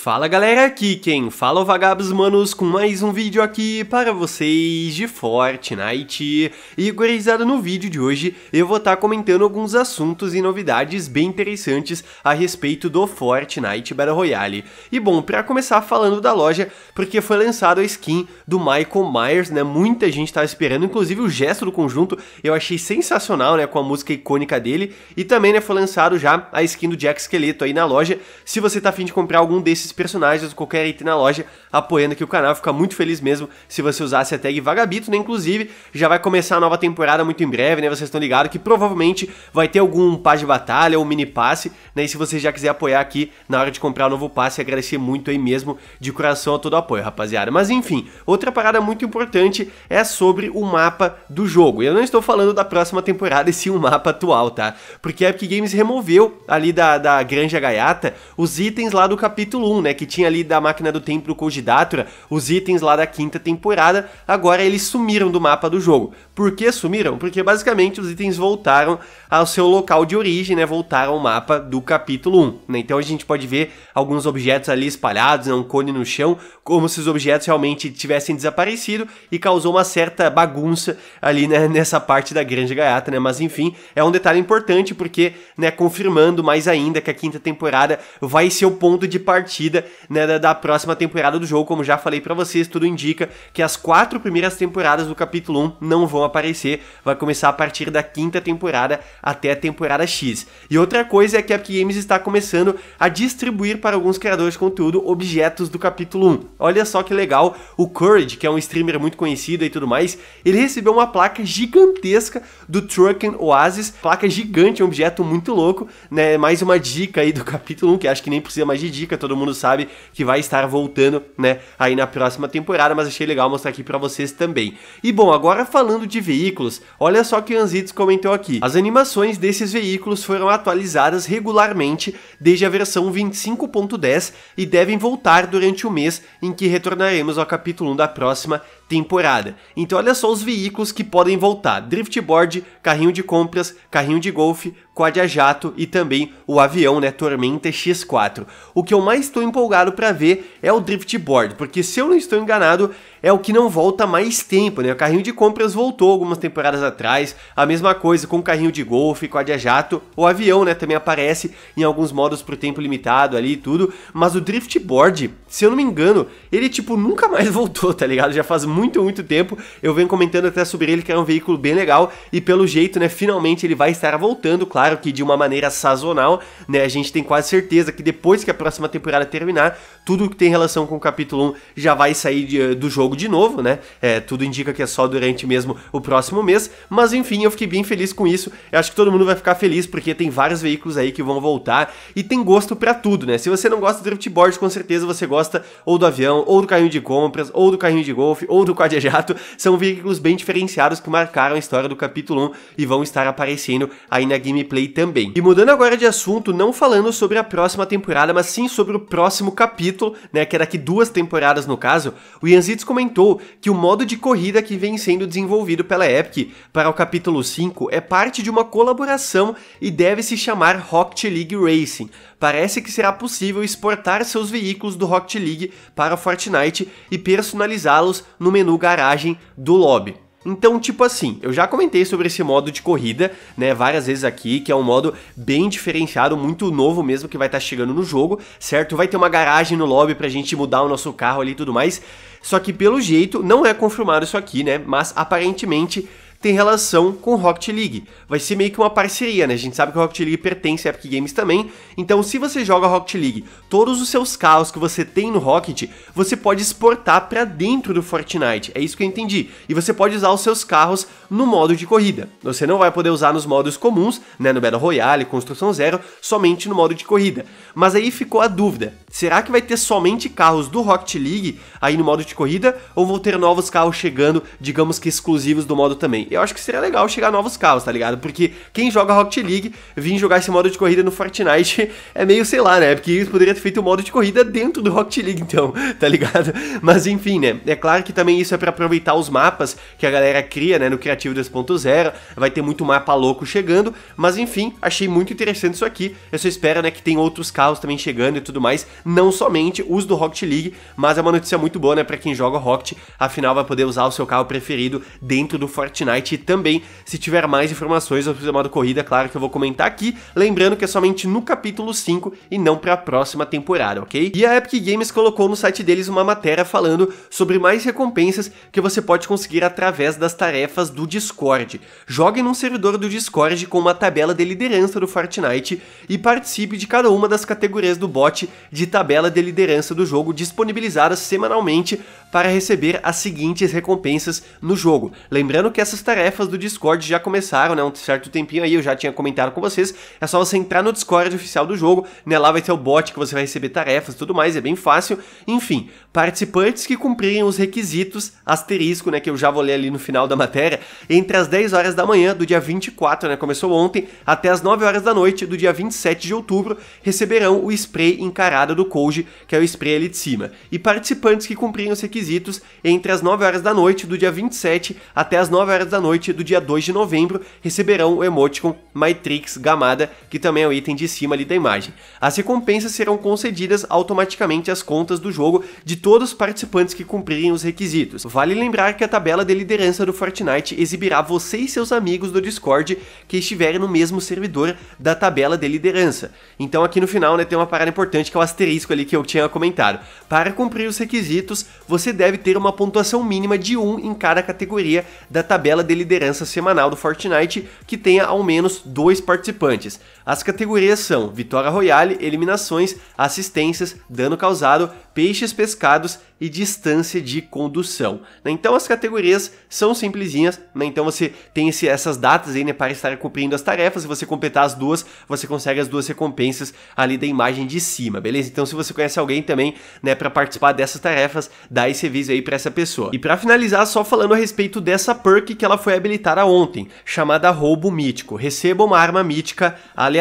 Fala galera, aqui quem fala é o Vagabos Manos com mais um vídeo aqui para vocês de Fortnite. E gurizada, no vídeo de hoje eu vou estar tá comentando alguns assuntos e novidades bem interessantes a respeito do Fortnite Battle Royale. E bom, para começar falando da loja, porque foi lançado a skin do Michael Myers, né? Muita gente estava esperando, inclusive o gesto do conjunto eu achei sensacional, né? Com a música icônica dele. E também, né, foi lançado já a skin do Jack Esqueleto aí na loja. Se você tá afim de comprar algum desses personagens, qualquer item na loja, apoiando aqui o canal. Fica muito feliz mesmo se você usasse a tag Vagabito, né? Inclusive, já vai começar a nova temporada muito em breve, né? Vocês estão ligados que provavelmente vai ter algum passe de batalha ou mini passe, né? E se você já quiser apoiar aqui na hora de comprar o novo passe, agradecer muito aí mesmo de coração a todo o apoio, rapaziada. Mas enfim, outra parada muito importante é sobre o mapa do jogo. Eu não estou falando da próxima temporada e sim o mapa atual, tá? Porque a Epic Games removeu ali da, da Granja Gaiata os itens lá do capítulo 1, né, que tinha ali da máquina do tempo Cogidatura, os itens lá da quinta temporada, agora eles sumiram do mapa do jogo. Por que sumiram? Porque basicamente os itens voltaram ao seu local de origem, né, voltaram ao mapa do capítulo 1, né? Então a gente pode ver alguns objetos ali espalhados, né, um cone no chão, como se os objetos realmente tivessem desaparecido e causou uma certa bagunça ali, né, nessa parte da grande gaiata, né? Mas enfim, é um detalhe importante porque, né, confirmando mais ainda que a quinta temporada vai ser o ponto de partida né, da, da, próxima temporada do jogo. Como já falei para vocês, tudo indica que as quatro primeiras temporadas do capítulo 1 não vão aparecer. Vai começar a partir da quinta temporada até a temporada X. E outra coisa é que a Epic Games está começando a distribuir para alguns criadores de conteúdo objetos do capítulo 1. Olha só que legal, o Courage, que é um streamer muito conhecido e tudo mais, ele recebeu uma placa gigantesca do Trucken Oasis, placa gigante, um objeto muito louco, né? Mais uma dica aí do capítulo 1, que acho que nem precisa mais de dica, todo mundo sabe que vai estar voltando, né, aí na próxima temporada, mas achei legal mostrar aqui para vocês também. E bom, agora falando de veículos, olha só que o Anzitos comentou aqui. As animações desses veículos foram atualizadas regularmente desde a versão 25.10 e devem voltar durante o mês em que retornaremos ao capítulo 1 da próxima temporada. Então olha só os veículos que podem voltar: driftboard, carrinho de compras, carrinho de golfe, quad a jato e também o avião, né, Tormenta X4. O que eu mais estou empolgado para ver é o driftboard, porque se eu não estou enganado, é o que não volta mais tempo, né? O carrinho de compras voltou algumas temporadas atrás, a mesma coisa com o carrinho de golfe, quad a jato, o avião, né, também aparece em alguns modos pro tempo limitado ali e tudo, mas o driftboard, se eu não me engano, ele tipo nunca mais voltou, tá ligado? Já faz muito tempo. Eu venho comentando até sobre ele que era um veículo bem legal e pelo jeito, né, finalmente ele vai estar voltando, claro que de uma maneira sazonal, né? A gente tem quase certeza que depois que a próxima temporada terminar, tudo que tem relação com o capítulo 1 já vai sair de, do jogo de novo, né? É, tudo indica que é só durante mesmo o próximo mês, mas enfim, eu fiquei bem feliz com isso. Eu acho que todo mundo vai ficar feliz porque tem vários veículos aí que vão voltar e tem gosto para tudo, né? Se você não gosta do driftboard, com certeza você gosta ou do avião, ou do carrinho de compras, ou do carrinho de golfe, ou do quadrijato. São veículos bem diferenciados que marcaram a história do capítulo 1 e vão estar aparecendo aí na gameplay também. E mudando agora de assunto, não falando sobre a próxima temporada, mas sim sobre o próximo capítulo, né, que é daqui duas temporadas no caso, o Yanzitz comentou que o modo de corrida que vem sendo desenvolvido pela Epic para o capítulo 5 é parte de uma colaboração e deve se chamar Rocket League Racing. Parece que será possível exportar seus veículos do Rocket League para Fortnite e personalizá-los no menu garagem do lobby. Então, tipo assim, eu já comentei sobre esse modo de corrida, né, várias vezes aqui, que é um modo bem diferenciado, muito novo mesmo, que vai estar tá chegando no jogo, certo? Vai ter uma garagem no lobby pra gente mudar o nosso carro ali e tudo mais. Só que pelo jeito, não é confirmado isso aqui, né, mas aparentemente tem relação com Rocket League. Vai ser meio que uma parceria, né? A gente sabe que o Rocket League pertence à Epic Games também. Então, se você joga Rocket League, todos os seus carros que você tem no Rocket, você pode exportar para dentro do Fortnite. É isso que eu entendi. E você pode usar os seus carros no modo de corrida. Você não vai poder usar nos modos comuns, né, no Battle Royale, Construção Zero, somente no modo de corrida. Mas aí ficou a dúvida. Será que vai ter somente carros do Rocket League aí no modo de corrida ou vão ter novos carros chegando, digamos que exclusivos do modo também? eu acho que seria legal chegar novos carros, tá ligado? Porque quem joga Rocket League, vir jogar esse modo de corrida no Fortnite é meio, sei lá, né? Porque eles poderiam ter feito o modo de corrida dentro do Rocket League, então, tá ligado? Mas enfim, né? É claro que também isso é para aproveitar os mapas que a galera cria, né, no Creative cooperativo 2.0, vai ter muito mapa louco chegando, mas enfim, achei muito interessante isso aqui. Eu só espero, né, que tem outros carros também chegando e tudo mais, não somente os do Rocket League, mas é uma notícia muito boa, né, para quem joga Rocket, afinal vai poder usar o seu carro preferido dentro do Fortnite e também, se tiver mais informações sobre o modo corrida, claro que eu vou comentar aqui, lembrando que é somente no capítulo 5 e não para a próxima temporada, ok? E a Epic Games colocou no site deles uma matéria falando sobre mais recompensas que você pode conseguir através das tarefas do Discord. Jogue num servidor do Discord com uma tabela de liderança do Fortnite e participe de cada uma das categorias do bot de tabela de liderança do jogo disponibilizadas semanalmente para receber as seguintes recompensas no jogo. Lembrando que essas tarefas do Discord já começaram, né, um certo tempinho aí, eu já tinha comentado com vocês, é só você entrar no Discord oficial do jogo, né, lá vai ter o bot que você vai receber tarefas e tudo mais, é bem fácil. Enfim, participantes que cumprirem os requisitos, asterisco, né, que eu já vou ler ali no final da matéria, entre as 10 horas da manhã do dia 24, né, começou ontem, até as 9 horas da noite do dia 27 de outubro, receberão o spray encarada do Koji, que é o spray ali de cima. E participantes que cumprirem os requisitos entre as 9 horas da noite do dia 27 até as 9 horas da noite do dia 2 de novembro receberão o emoticon Matrix Gamada, que também é o item de cima ali da imagem. As recompensas serão concedidas automaticamente às contas do jogo de todos os participantes que cumprirem os requisitos. Vale lembrar que a tabela de liderança do Fortnite exibirá você e seus amigos do Discord que estiverem no mesmo servidor da tabela de liderança. Então aqui no final né, tem uma parada importante que é o asterisco ali que eu tinha comentado. Para cumprir os requisitos, você deve ter uma pontuação mínima de 1 em cada categoria da tabela de liderança semanal do Fortnite que tenha ao menos dois participantes. As categorias são Vitória Royale, eliminações, assistências, dano causado, peixes pescados e distância de condução. Né? Então as categorias são simplesinhas, né? então você tem esse, essas datas aí né, para estar cumprindo as tarefas, se você completar as duas, você consegue as duas recompensas ali da imagem de cima, beleza? Então se você conhece alguém também né, para participar dessas tarefas, dá esse aviso aí para essa pessoa. E para finalizar, só falando a respeito dessa perk que ela foi habilitada ontem, chamada Roubo Mítico. Receba uma arma mítica aleatória,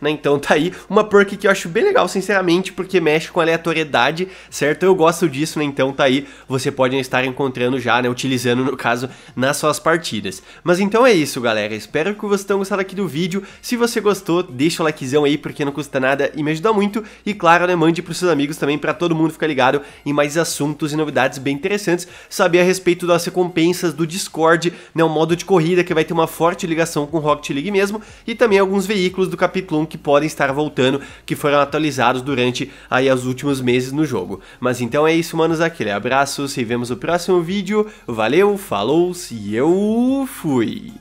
né? Então tá aí uma perk que eu acho bem legal, sinceramente, porque mexe com aleatoriedade, certo? Eu gosto disso, né? Então tá aí, você pode estar encontrando já, né? Utilizando, no caso, nas suas partidas. Mas então é isso, galera. Espero que vocês tenham gostado aqui do vídeo. Se você gostou, deixa o likezão aí, porque não custa nada e me ajuda muito. E claro, né? Mande pros seus amigos também, para todo mundo ficar ligado em mais assuntos e novidades bem interessantes. Saber a respeito das recompensas do Discord, né? Um modo de corrida que vai ter uma forte ligação com Rocket League mesmo. E também alguns veículos do capítulo 1 que podem estar voltando, que foram atualizados durante aí os últimos meses no jogo. Mas então é isso, manos, aquele abraço, se vemos no próximo vídeo, valeu, falou, e eu fui!